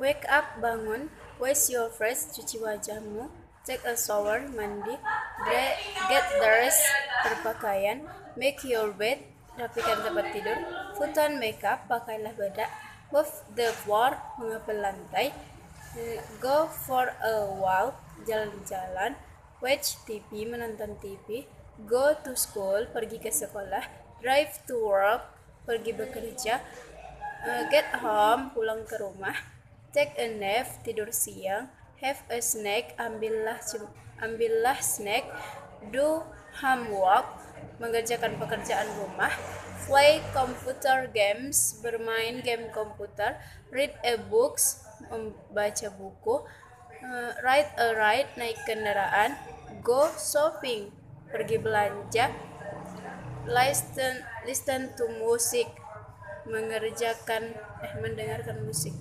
Wake up, bangun. Wash your face, cuci wajahmu. Take a shower, mandi. Get dressed, berpakaian. Make your bed, rapikan tempat tidur. Put on makeup, pakailah bedak. Move the floor, mengepel lantai. Go for a walk, jalan-jalan. Watch TV, menonton TV. Go to school, pergi ke sekolah. Drive to work, pergi bekerja. Uh, get home, pulang ke rumah. Take a nap, tidur siang. Have a snack, ambillah ambillah snack. Do homework, mengerjakan pekerjaan rumah. Play computer games, bermain game komputer. Read a books, membaca buku. Uh, ride a ride, naik kendaraan. Go shopping, pergi belanja. Listen, listen to music, mengerjakan eh mendengarkan musik.